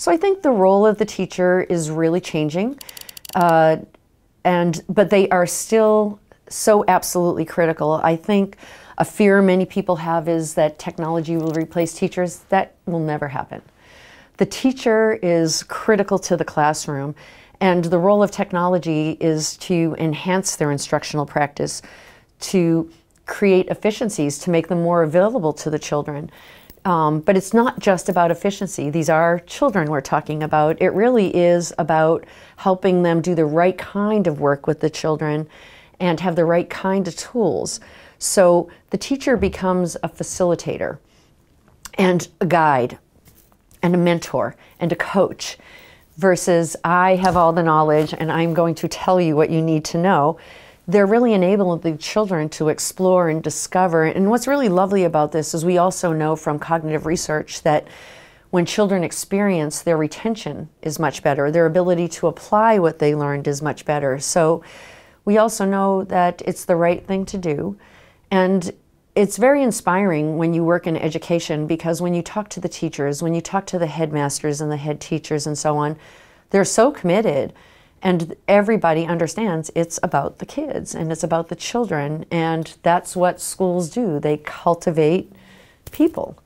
So I think the role of the teacher is really changing, uh, and but they are still so absolutely critical. I think a fear many people have is that technology will replace teachers. That will never happen. The teacher is critical to the classroom, and the role of technology is to enhance their instructional practice, to create efficiencies, to make them more available to the children. Um, but it's not just about efficiency. These are children we're talking about. It really is about helping them do the right kind of work with the children and have the right kind of tools. So the teacher becomes a facilitator and a guide and a mentor and a coach versus I have all the knowledge and I'm going to tell you what you need to know. They're really enabling the children to explore and discover. And what's really lovely about this is we also know from cognitive research that when children experience, their retention is much better. Their ability to apply what they learned is much better. So we also know that it's the right thing to do. And it's very inspiring when you work in education because when you talk to the teachers, when you talk to the headmasters and the head teachers and so on, they're so committed and everybody understands it's about the kids and it's about the children and that's what schools do. They cultivate people.